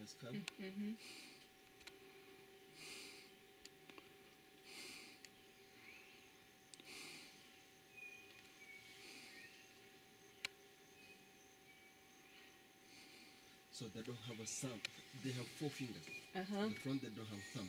has come. Mm-hmm. So they don't have a thumb. They have four fingers. Uh huh. The front they don't have thumb.